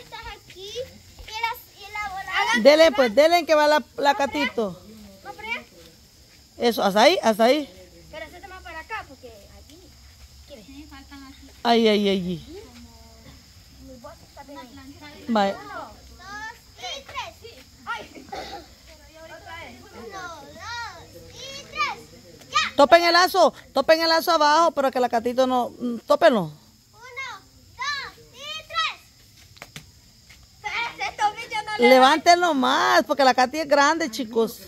estas aquí y las y la bola. Dele pues, dele en que va la, la catito. Eso, hasta ahí, hasta ahí. Pero se toma para acá porque aquí. ¿Quieres? Sí, faltan aquí. Ahí, ahí, bien. Vaya. Uno, dos y tres. Ay. Uno, dos y tres. Ya. Topen el lazo, topen el lazo abajo, pero que la catito no, mm, tópenlo. Uno, dos y tres. Estos bichos no le Levántenlo más, porque la cati es grande, chicos.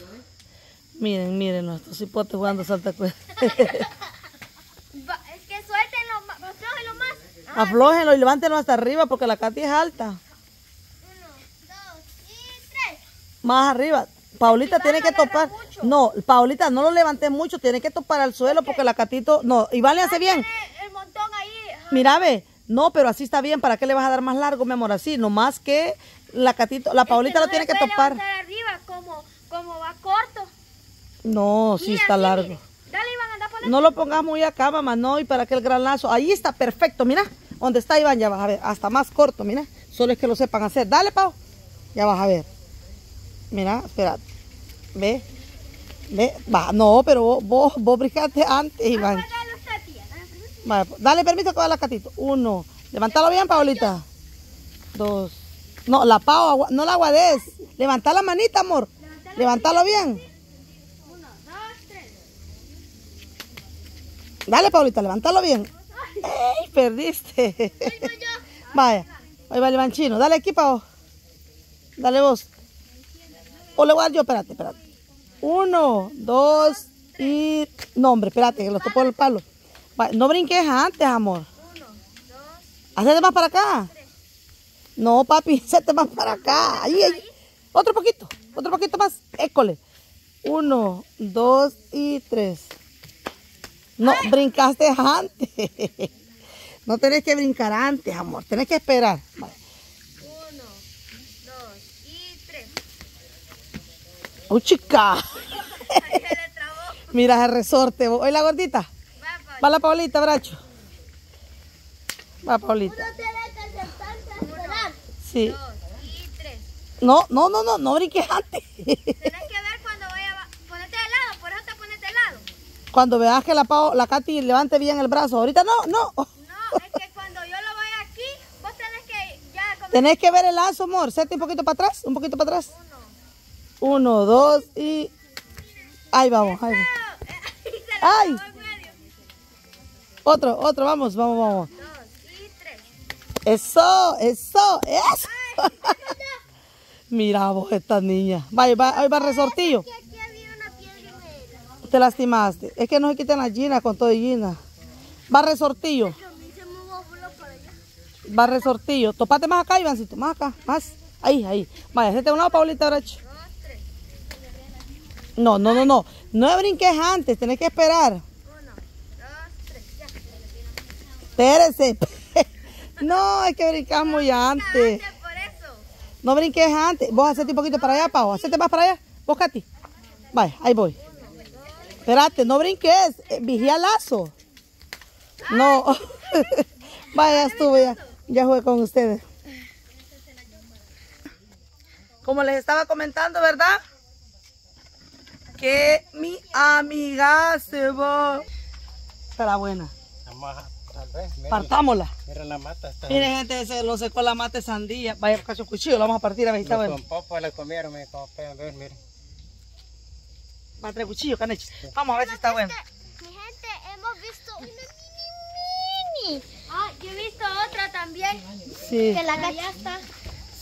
Miren, miren, nuestros hipotes jugando salta cuesta. Va, Es que suéltenlo más, aflójenlo más. Aflójenlo y levántenlo hasta arriba, porque la cati es alta. Uno, dos y tres. Más arriba. Paulita tiene que topar. No, Paulita, no lo levantes mucho, tiene que topar al suelo, porque la catito. No, Iván le hace bien. El montón ahí. Mira, ve. No, pero así está bien. ¿Para qué le vas a dar más largo, mi amor? Así, nomás que la catito, la Paulita no lo tiene que topar. arriba como, como va corto. No, sí Mira, está largo. mire. Dale, Iván, anda a poner. No lo pongas muy acá, mamá, no, y para que el gran lazo. Ahí está perfecto, mira. Donde está Iván, ya vas a ver. Hasta más corto, mira. Solo es que lo sepan hacer. Dale, Pau. Ya vas a ver. Mira, espera. Ve. Ve. Va, no, pero vos, vos, vos brincaste antes, Iván. Dale usted, tía. Dale primero. Pues, dale permiso que va la catito. Uno. Levántalo bien, Paulita. Dos. No, la agua- no la aguades. Levanta la manita, amor. Levántalo bien. Uno, dos, tres. Dale, Paulita, levántalo bien. ¡Ey, perdiste! Vaya, ahí va el banchino. Dale aquí, Pau. Dale vos. O le voy a dar yo, espérate, espérate. Uno, dos y... No, hombre, espérate, que lo topo el palo. No brinques antes, amor. Uno, dos. Hacete más para acá. No, papi, hacete más para acá. Ahí, ahí. Otro poquito, otro poquito más. École. Uno, dos y tres. No, brincaste antes. No tenés que brincar antes, amor. Tenés que esperar. Vale. Uno, dos y tres. ¡Oh, chica! Ahí se le trabó. Mira el resorte. ¿Oye la gordita? Va, la Paulita, bracho. Va, Paulita. tiene que sentarse a esperar. Sí. Dos y tres. No, no, no, no, no brinques antes. Tenés que ver cuando vaya. a- Ponete de lado, por eso te pones de lado. Cuando veas que la, Pau- la Katy levante bien el brazo. Ahorita no, no. No, es que cuando yo lo vaya aquí, vos tenés que ya comer. Tenés que ver el lazo, amor. Sete un poquito para atrás, un poquito para atrás. Uno, dos y... Ahí vamos, ahí vamos. ¡Ay! Otro, otro, vamos, vamos, vamos. Dos y tres. Eso, eso, eso. Mira vos, esta niña. Vaya, va, ahí va resortillo. Que aquí había una piedra y media. Te lastimaste. Es que no se quitan las ginas con todo gina. Va resortillo. Va resortillo. Topate más acá, Ivancito. Más acá, más. Ahí, ahí. Vaya, hacete a un lado, Paulita, tres. No, no, no, no. No brinques antes, tenés que esperar. Uno, dos, tres. Ya. Espérese. No, hay que brincar muy antes. No brinques antes. Vos hacete un poquito para allá, Pau. Hacete más para allá. Vos, Katy. Vaya, ahí voy. Espérate, no brinques. Eh, vigía lazo. No. Vaya, ya estuve, ya, ya jugué con ustedes. Como les estaba comentando, ¿verdad? Que mi amiga se va. Estará buena. Partámosla. mira la mata. Está Miren, gente, se lo secó la mate sandía. Vaya, buscar su cuchillo, lo vamos a partir a ver si está Los bueno. con papa la comieron, me como pueden ver, miren. Va a traer cuchillo, caneches. Vamos a ver si está bueno. Mi gente, hemos visto una mini, mini. Ah, yo he visto otra también. Sí, Que la ya está.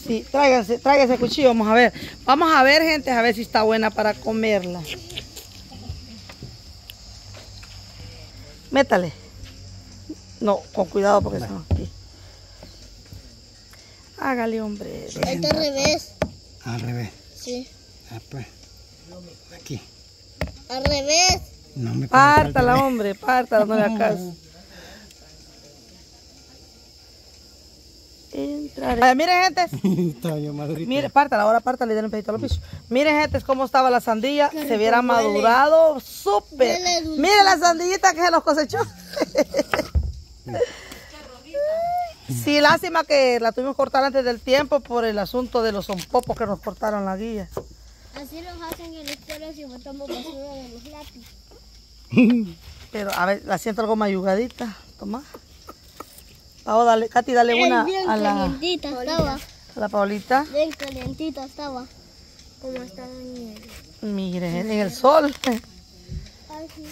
sí, tráiganse, tráiganse el cuchillo, vamos a ver. Vamos a ver, gente, a ver si está buena para comerla. Métale. No, con cuidado porque estamos aquí. Hágale, hombre. Está al revés. Al revés. Sí. Ah, pues. Aquí. Al revés. No me Pártala, hombre, pártala, no le hagas caso. Entraré. Vaya, miren, gente. Estaba yo madurito. Mire, pártala, ahora pártala y denle un pedito a los pisos. Miren, gente, cómo estaba la sandía. Se viera madurado súper. Miren la sandillita que se los cosechó. Sí, lástima que la tuvimos que cortar antes del tiempo por el asunto de los zompopos que nos cortaron la guía. Así los hacen en la escuela si botamos basura de los lápices. Pero a ver, la siento algo mayugadita. Toma. Pao, dale, Katy, dale una bien a la, calientita estaba. a la Paulita. Bien calientita estaba. Como estaba en el... Miren, en el sol. Ay, sí.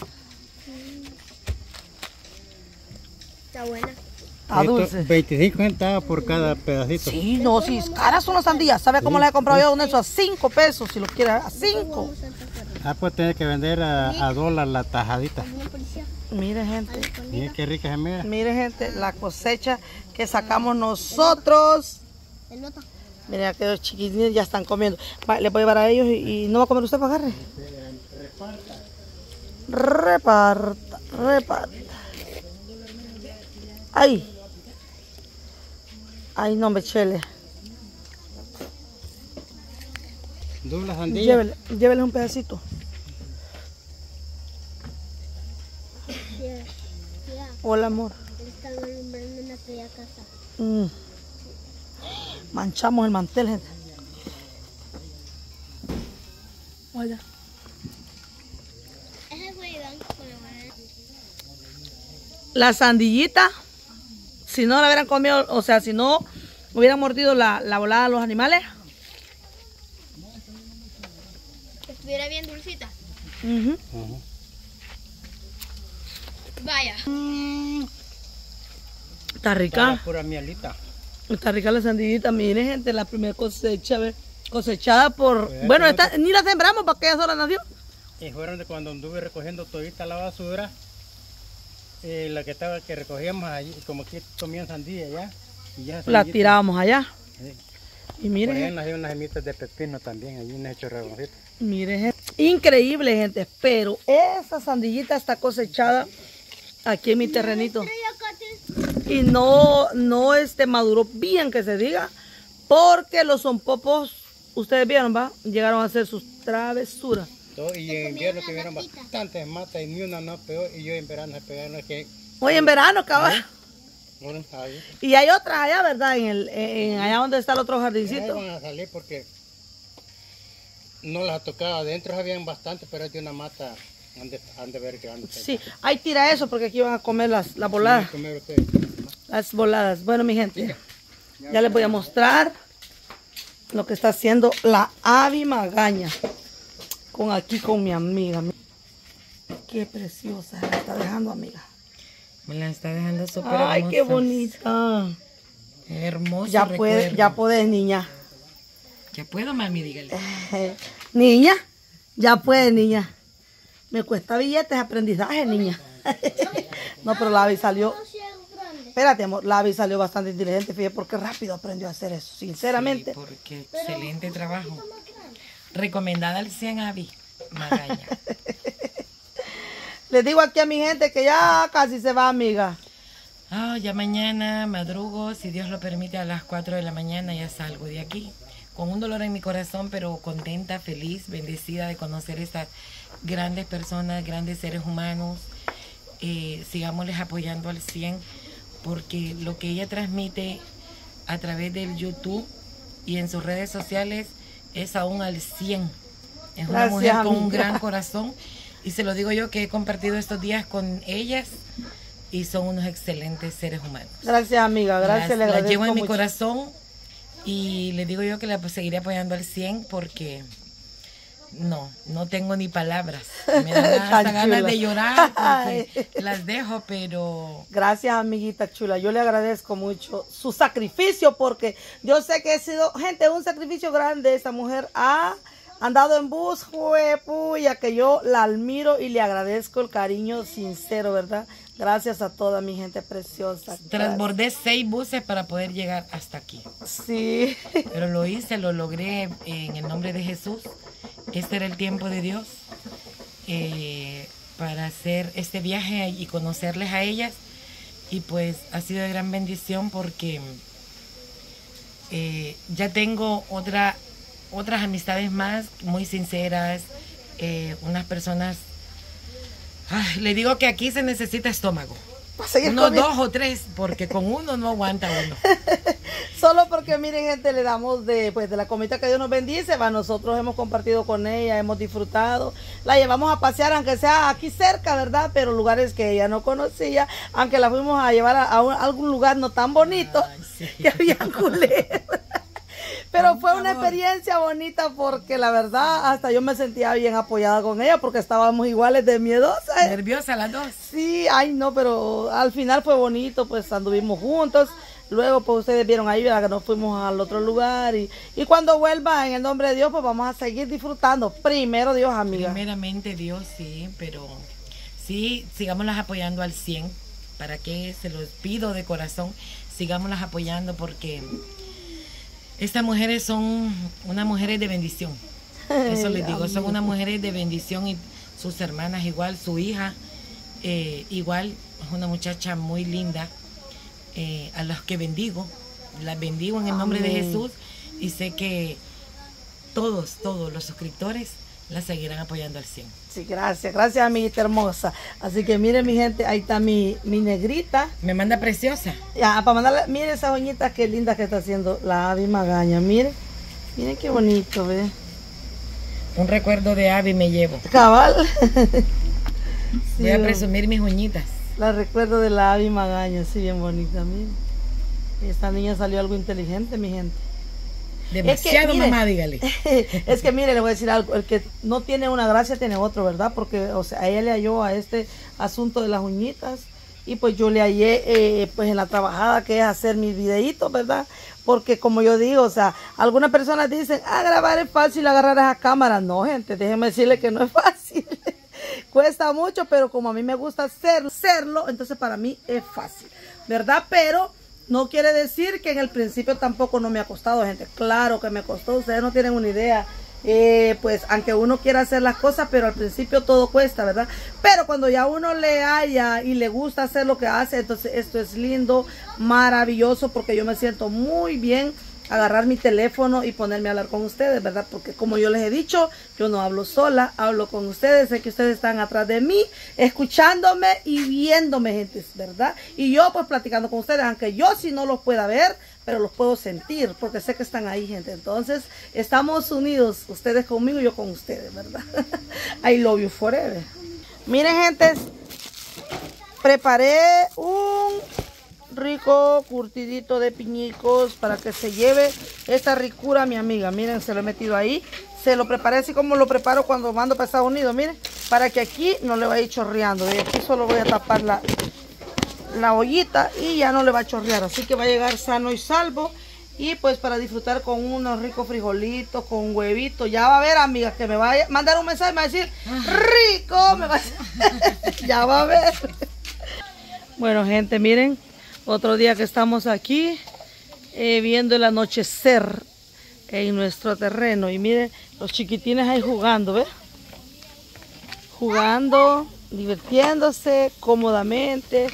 Está buena. A Esto, dulce. 25 centavos por cada pedacito. Sí, no, sí, caras son las sandías. ¿Sabe cómo las he comprado yo? Esos a 5 pesos, si lo quiere, a 5. Ah, pues tiene que vender a, a dólar la tajadita. Mire, gente. Mira qué rica se mira. Mire, gente, la cosecha que sacamos nosotros. El nota. Miren, aquellos chiquitines ya están comiendo. Va, le voy a llevar a ellos y, y no va a comer usted, para agarre. Reparta, reparta. Ahí. Ay, no me chele. Doble sandía. Llévele, llévele un pedacito. Hola, amor. están alumbrando en aquella casa. Mm. Manchamos el mantel, gente. Oiga. Ese fue Iván con la buena. La sandillita, si no la hubieran comido, o sea, si no hubieran mordido la, la volada a los animales. Estuviera bien dulcita. ujú, Ujú. Vaya. Está Está rica. pura mielita. Está rica la sandillita. Miren, gente, la primera cosecha, cosechada por... Pues, Bueno, ¿cómo esta, ni la sembramos para que ella sola nació. Y fueron de cuando anduve recogiendo todita la basura. Eh, la que estaba que recogíamos allí, como aquí comían sandía ya. Y ya La tirábamos allá. Sí. Y Por miren, nacieron unas semitas de pepino también, allí un hecho regoncito. miren. Increíble, gente. Pero esa sandillita está cosechada aquí en mi terrenito. y no, no este, maduró bien que se diga, porque los zompopos, ustedes vieron, va, llegaron a hacer sus travesuras. Todo, y en invierno tuvieron bastantes matas y ni una no pegó y yo en verano pegaron que Hoy en verano, cabal. bueno, ahí, Y hay otras allá, ¿verdad? En el, en allá donde está el otro ahí jardincito. van a salir porque no las tocaba adentro habían bastantes pero es de una mata han de, han de ver que han de Sí, ahí tira eso porque aquí van a comer las, las voladas. comer. Las voladas. Bueno, mi gente, ya les voy a mostrar lo que está haciendo la Avi Magaña. Con aquí con mi amiga. Qué preciosa la está dejando, amiga. Me la está dejando súper Ay, qué hermosa. bonita. Hermoso Ya puedes, ya puedes, niña. Ya puedo, mami, dígale. niña, ya puedes, niña. Me cuesta billetes aprendizaje, niña. no, pero la Avi salió. Espérate, amor, la Avi salió bastante inteligente, fíjate, porque rápido aprendió a hacer eso. Sinceramente, Sí, porque excelente trabajo. Recomendada al 100 Avi Magaña. les digo aquí a mi gente que ya casi se va, amiga. Ah, ya mañana madrugo, si Dios lo permite, a las 4 de la mañana ya salgo de aquí. Con un dolor en mi corazón, pero contenta, feliz, bendecida de conocer estas grandes personas, grandes seres humanos. Eh, sigámosles apoyando al 100, porque lo que ella transmite a través del YouTube y en sus redes sociales es aún al 100. Es una Gracias, mujer con un gran corazón y se lo digo yo que he compartido estos días con ellas y son unos excelentes seres humanos. Gracias, amiga. Gracias, las, le agradezco llevo en mi corazón y le digo yo que la seguiré apoyando al 100 porque no, no tengo ni palabras. Me dan hasta ganas de llorar porque las dejo, pero Gracias, amiguita chula. Yo le agradezco mucho su sacrificio porque yo sé que ha sido, gente, un sacrificio grande. Esta mujer ha andado en bus, juepuya, que yo la admiro y le agradezco el cariño sincero, ¿verdad? Gracias a toda mi gente preciosa. transbordé seis buses para poder llegar hasta aquí. Sí. Pero lo hice, lo logré en el nombre de Jesús. Este era el tiempo de Dios eh, para hacer este viaje y conocerles a ellas. Y pues ha sido de gran bendición porque eh, ya tengo otra, otras amistades más muy sinceras, eh, unas personas... Ay, le digo que aquí se necesita estómago. comiendo. dos o tres, porque con uno no aguanta uno. Solo porque miren gente, le damos de, pues, de la comida que Dios nos bendice, va, nosotros hemos compartido con ella, hemos disfrutado, la llevamos a pasear, aunque sea aquí cerca, ¿verdad? Pero lugares que ella no conocía, aunque la fuimos a llevar a, a un- a algún lugar no tan bonito, Ay, sí. que había culebras. Pero fue una experiencia bonita porque la verdad hasta yo me sentía bien apoyada con ella porque estábamos iguales de miedosas. Nerviosa las dos. Sí, ay no, pero al final fue bonito, pues anduvimos juntos. Luego, pues ustedes vieron ahí, ¿verdad? que nos fuimos al otro lugar. Y, y cuando vuelva, en el nombre de Dios, pues vamos a seguir disfrutando. Primero Dios, amiga. Primeramente Dios, sí, pero sí, sigámoslas apoyando al 100. ¿Para qué? Se los pido de corazón, sigámoslas apoyando porque estas mujeres son unas mujeres de bendición. Eso les digo, son unas mujeres de bendición y sus hermanas igual, su hija eh, igual, es una muchacha muy linda, eh, a las que bendigo, las bendigo en el nombre de. Jesús y sé que todos, todos los suscriptores la seguirán apoyando al 100. Sí, gracias, gracias, amiguita hermosa. Así que miren, mi gente, ahí está mi, mi negrita. Me manda preciosa. Ya, para mandarle, miren esas uñitas qué lindas que está haciendo la Avi Magaña. Miren, miren qué bonito, ¿ve? Un recuerdo de Abby me llevo. Cabal. Sí, Voy a presumir mis uñitas. La recuerdo de la Avi Magaña, sí, bien bonita, miren. Esta niña salió algo inteligente, mi gente. Demasiado mire, mamá, dígale. es que mire, le voy a decir algo, el que no tiene una gracia tiene otro, ¿verdad? Porque, o sea, a ella le halló a este asunto de las uñitas y pues yo le hallé eh, pues en la trabajada que es hacer mis videitos, ¿verdad? Porque como yo digo, o sea, algunas personas dicen, ah, grabar es fácil agarrar esa cámara. No, gente, déjeme decirle que no es fácil. Cuesta mucho, pero como a mí me gusta hacerlo, hacerlo, entonces para mí es fácil, ¿verdad? Pero no quiere decir que en el principio tampoco no me ha costado, gente. Claro que me costó, ustedes no tienen una idea. Eh, pues aunque uno quiera hacer las cosas, pero al principio todo cuesta, ¿verdad? Pero cuando ya uno le haya y le gusta hacer lo que hace, entonces esto es lindo, maravilloso, porque yo me siento muy bien agarrar mi teléfono y ponerme a hablar con ustedes, ¿verdad? Porque como yo les he dicho, yo no hablo sola, hablo con ustedes, sé que ustedes están atrás de mí, escuchándome y viéndome, gente, ¿verdad? Y yo pues platicando con ustedes, aunque yo sí no los pueda ver, pero los puedo sentir, porque sé que están ahí, gente. Entonces, estamos unidos, ustedes conmigo y yo con ustedes, ¿verdad? I love you forever. Miren, gentes, preparé un rico curtidito de piñicos para que se lleve esta ricura mi amiga. Miren, se lo he metido ahí. Se lo preparé así como lo preparo cuando mando para Estados Unidos. Miren, para que aquí no le vaya chorreando. Y aquí solo voy a tapar la, la ollita y ya no le va a chorrear. Así que va a llegar sano y salvo. Y pues para disfrutar con unos ricos frijolitos, con huevitos. Ya va a ver, amigas, que me va a mandar un mensaje me va a decir, rico, me va a- ya va a ver. Bueno, gente, miren, otro día que estamos aquí eh, viendo el anochecer en nuestro terreno. Y miren, los chiquitines ahí jugando, ¿ves? Jugando, divirtiéndose cómodamente.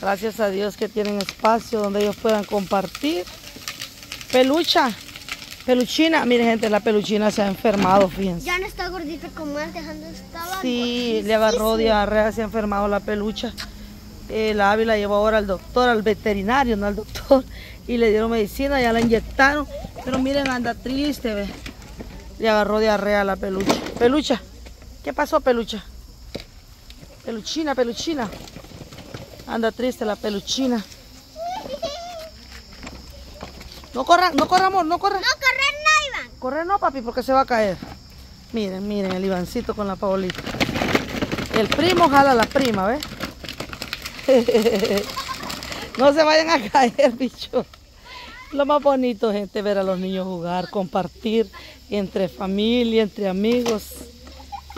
Gracias a Dios que tienen espacio donde ellos puedan compartir. Pelucha, peluchina. Miren, gente, la peluchina se ha enfermado, fíjense. Ya no está gordita como antes, antes estaba. Sí, le agarró diarrea, se ha enfermado la pelucha. Eh, la Avi la llevó ahora al doctor, al veterinario, no al doctor. Y le dieron medicina, ya la inyectaron. Pero miren, anda triste, ve. Le agarró diarrea a la pelucha. Pelucha, ¿qué pasó, pelucha? Peluchina, peluchina. Anda triste la peluchina. No corran, no corra, amor, no corra. No correr, no, Iván. Correr no, papi, porque se va a caer. Miren, miren, el Ivancito con la Paulita. El primo jala a la prima, ¿ves? no se vayan a caer, bicho. Lo más bonito, gente, ver a los niños jugar, compartir entre familia, entre amigos.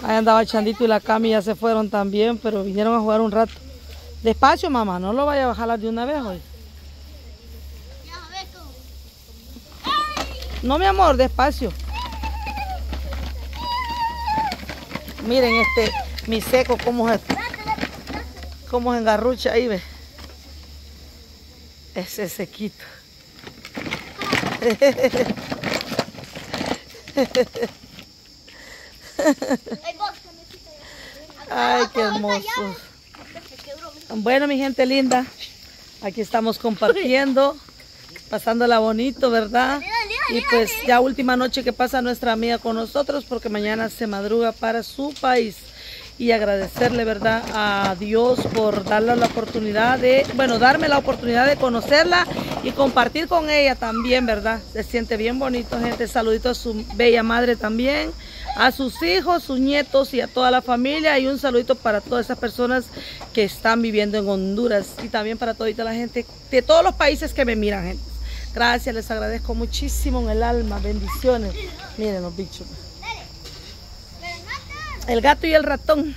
Ahí andaba Chandito y la Cami ya se fueron también, pero vinieron a jugar un rato. Despacio, mamá, no lo vaya a bajar de una vez hoy. No, mi amor, despacio. Miren este, mi seco, cómo es, cómo es engarrucha ahí, ve. Ese sequito. Ay, qué hermoso. Bueno, mi gente linda, aquí estamos compartiendo, pasándola bonito, ¿verdad? Y pues ya última noche que pasa nuestra amiga con nosotros porque mañana se madruga para su país. Y agradecerle, ¿verdad? A Dios por darle la oportunidad de, bueno, darme la oportunidad de conocerla y compartir con ella también, ¿verdad? Se siente bien bonito, gente. Saludito a su bella madre también, a sus hijos, sus nietos y a toda la familia. Y un saludito para todas esas personas que están viviendo en Honduras y también para toda la gente de todos los países que me miran, gente. Gracias, les agradezco muchísimo en el alma. Bendiciones. Miren los bichos. El gato y el ratón.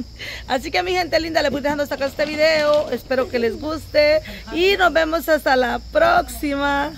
Así que mi gente linda, les voy dejando hasta acá este video. Espero que les guste. Y nos vemos hasta la próxima.